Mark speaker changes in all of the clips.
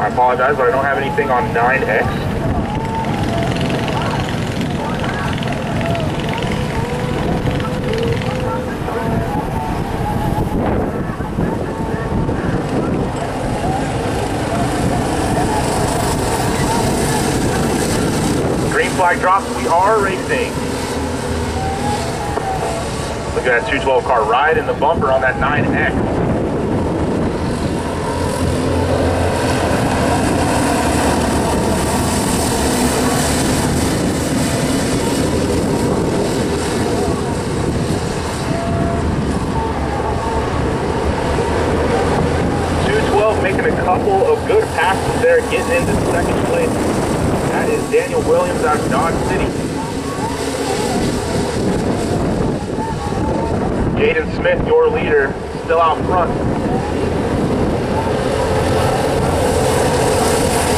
Speaker 1: I apologize, but I don't have anything on 9X. Green flag drops, we are racing. Look at that 212 car ride in the bumper on that 9X. Couple of good passes there, getting into second place. That is Daniel Williams out of Dodge City. Jaden Smith, your leader, still out front.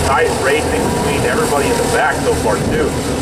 Speaker 1: Tight racing between everybody in the back so far too.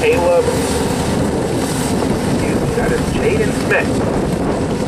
Speaker 1: Caleb, excuse me, that is Jaden Smith.